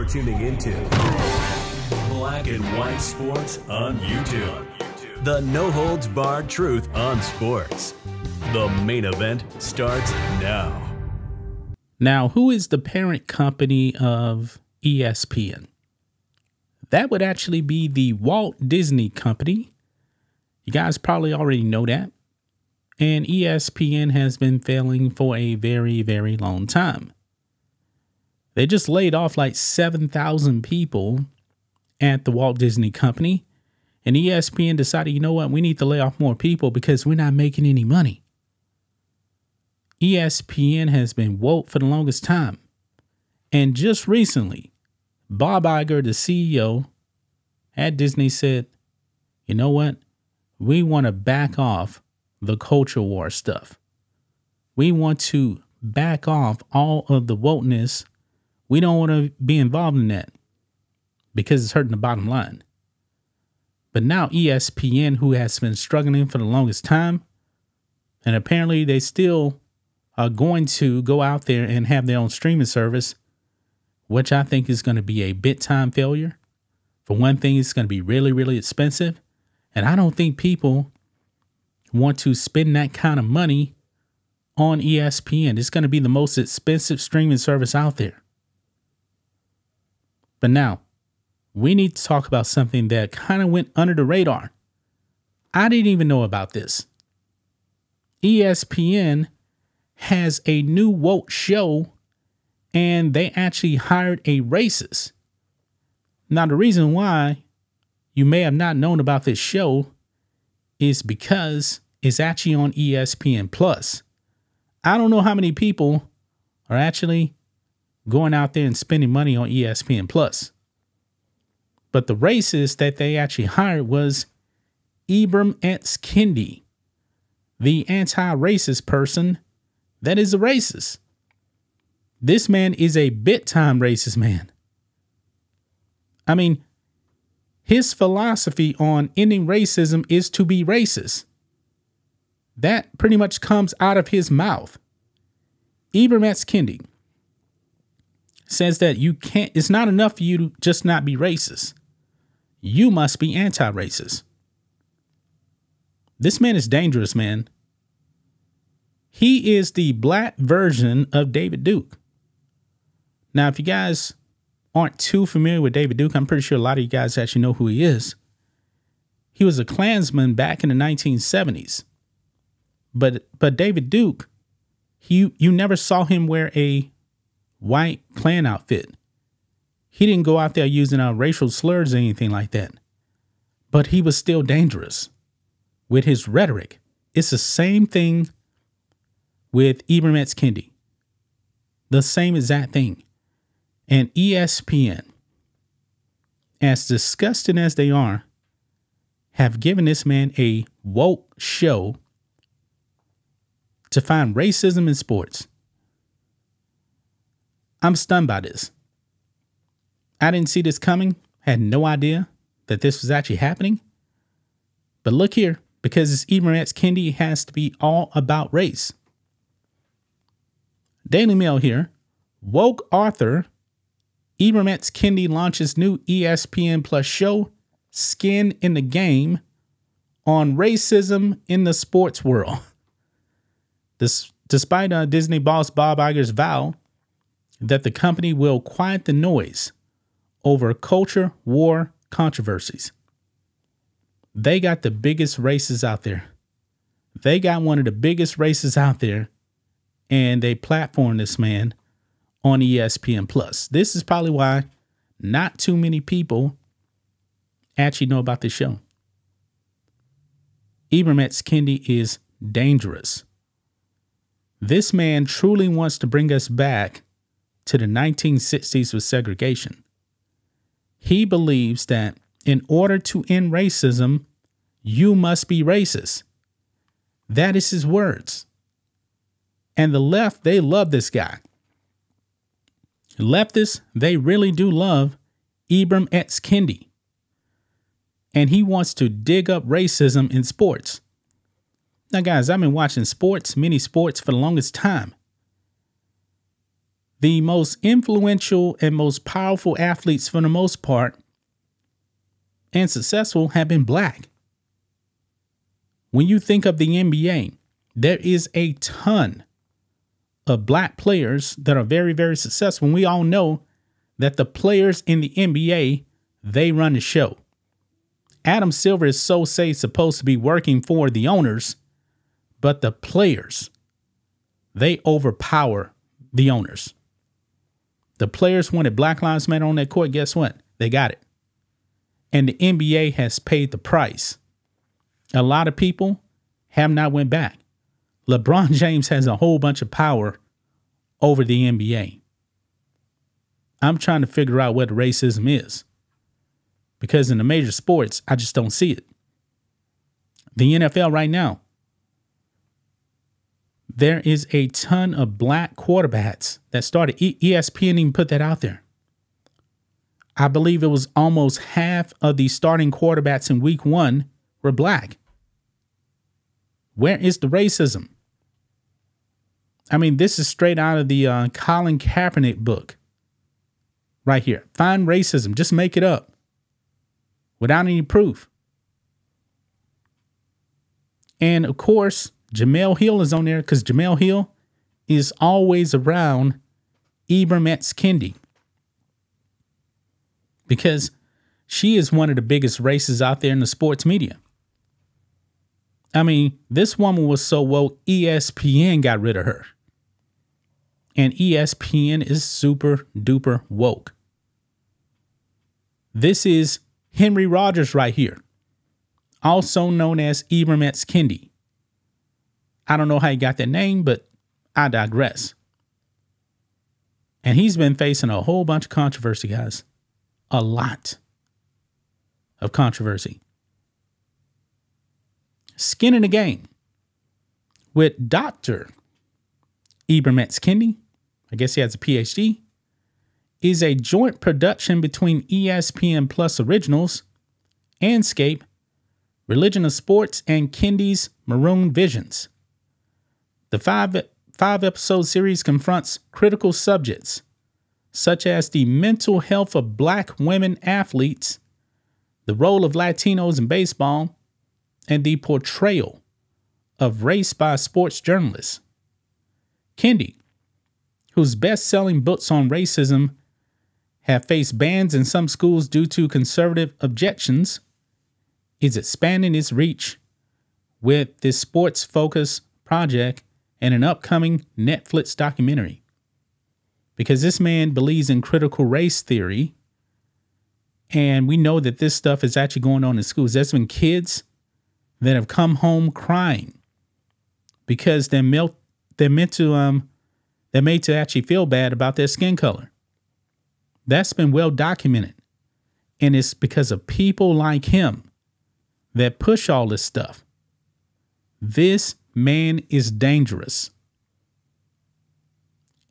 You're tuning into Black and White Sports on YouTube. The no holds barred truth on sports. The main event starts now. Now, who is the parent company of ESPN? That would actually be the Walt Disney Company. You guys probably already know that. And ESPN has been failing for a very, very long time. They just laid off like 7,000 people at the Walt Disney Company. And ESPN decided, you know what, we need to lay off more people because we're not making any money. ESPN has been woke for the longest time. And just recently, Bob Iger, the CEO at Disney, said, you know what? We want to back off the culture war stuff. We want to back off all of the wokeness. We don't want to be involved in that because it's hurting the bottom line. But now ESPN, who has been struggling for the longest time, and apparently they still are going to go out there and have their own streaming service, which I think is going to be a bit time failure. For one thing, it's going to be really, really expensive. And I don't think people want to spend that kind of money on ESPN. It's going to be the most expensive streaming service out there. But now, we need to talk about something that kind of went under the radar. I didn't even know about this. ESPN has a new woke show and they actually hired a racist. Now, the reason why you may have not known about this show is because it's actually on ESPN Plus. I don't know how many people are actually going out there and spending money on ESPN Plus. But the racist that they actually hired was Ibram X. Kendi, the anti racist person that is a racist. This man is a bit time racist man. I mean, his philosophy on ending racism is to be racist. That pretty much comes out of his mouth. Ibram X. Kendi says that you can't, it's not enough for you to just not be racist. You must be anti racist. This man is dangerous, man. He is the black version of David Duke. Now, if you guys aren't too familiar with David Duke, I'm pretty sure a lot of you guys actually know who he is. He was a Klansman back in the 1970s. But but David Duke, he you never saw him wear a white Klan outfit. He didn't go out there using uh, racial slurs or anything like that. But he was still dangerous with his rhetoric. It's the same thing with Ibram X. Kendi. The same exact thing. And ESPN, as disgusting as they are, have given this man a woke show to find racism in sports. I'm stunned by this. I didn't see this coming, had no idea that this was actually happening. But look here, because Ibram X. Kendi has to be all about race. Daily Mail here. Woke author X. Kendi launches new ESPN Plus show, Skin in the Game, on racism in the sports world. This, despite uh, Disney boss Bob Iger's vow that the company will quiet the noise over culture war controversies. They got the biggest races out there. They got one of the biggest races out there and they platform this man on ESPN Plus. This is probably why not too many people actually know about this show. Ibram X. Kendi is dangerous. This man truly wants to bring us back to the 1960s with segregation. He believes that in order to end racism, you must be racist. That is his words. And the left, they love this guy. Leftists, they really do love Ibram X. Kendi. And he wants to dig up racism in sports. Now, guys, I've been watching sports, many sports, for the longest time. The most influential and most powerful athletes, for the most part, and successful, have been black. When you think of the NBA, there is a ton of black players that are very, very successful. And we all know that the players in the NBA, they run the show. Adam Silver is so say supposed to be working for the owners, but the players, they overpower the owners. The players wanted Black Lives Matter on that court. Guess what? They got it. And the NBA has paid the price. A lot of people have not went back. LeBron James has a whole bunch of power over the NBA. I'm trying to figure out what racism is. Because in the major sports, I just don't see it. The NFL right now, there is a ton of black quarterbacks that started. ESPN even put that out there. I believe it was almost half of the starting quarterbacks in week one were black. Where is the racism? I mean, this is straight out of the uh, Colin Kaepernick book. Right here. Find racism. Just make it up without any proof. And of course, Jemele Hill is on there because Jemele Hill is always around Ibram X. Kendi because she is one of the biggest races out there in the sports media. I mean, this woman was so woke, ESPN got rid of her. And ESPN is super duper woke. This is Henry Rogers right here, also known as Ibram X. Kendi. I don't know how he got that name, but I digress. And he's been facing a whole bunch of controversy, guys. A lot of controversy. Skin in the Game with Dr. Ibram X. Kendi, I guess he has a PhD, is a joint production between ESPN Plus Originals, Andscape, Religion of Sports, and Kendi's Maroon Visions. The five, five episode series confronts critical subjects such as the mental health of black women athletes, the role of Latinos in baseball, and the portrayal of race by sports journalists. Kendi, whose best selling books on racism have faced bans in some schools due to conservative objections, is expanding its reach with this sports focused project and an upcoming Netflix documentary. Because this man believes in critical race theory, and we know that this stuff is actually going on in schools. There's been kids that have come home crying because they're, mel- they're meant to um they're made to actually feel bad about their skin color. That's been well documented. And it's because of people like him that push all this stuff. This man is dangerous.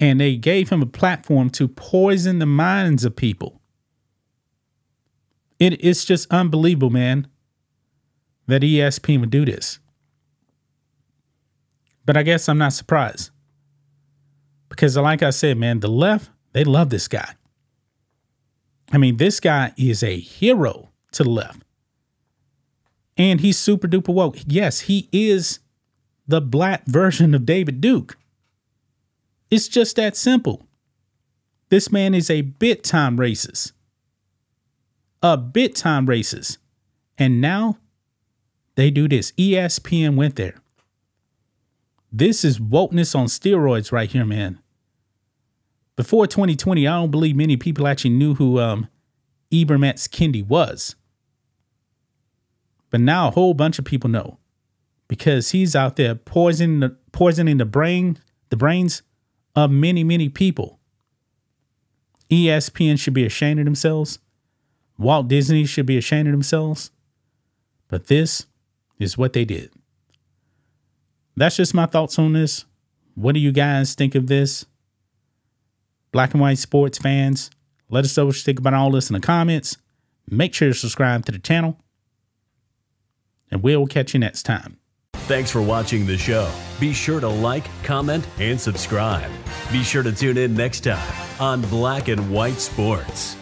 And they gave him a platform to poison the minds of people. It, it's just unbelievable, man, that ESPN would do this. But I guess I'm not surprised. Because, like I said, man, the left, they love this guy. I mean, this guy is a hero to the left. And he's super duper woke. Yes, he is the black version of David Duke. It's just that simple. This man is a bit time racist. A bit time racist. And now they do this. ESPN went there. This is wokeness on steroids right here, man. Before 2020, I don't believe many people actually knew who um, Ibram X. Kendi was. But now a whole bunch of people know because he's out there poisoning the, poisoning the brain, the brains of many, many people. ESPN should be ashamed of themselves. Walt Disney should be ashamed of themselves. But this is what they did that's just my thoughts on this. What do you guys think of this? Black and white sports fans, let us know what you think about all this in the comments. Make sure to subscribe to the channel, and we'll catch you next time. Thanks for watching the show. Be sure to like, comment, and subscribe. Be sure to tune in next time on Black and White Sports.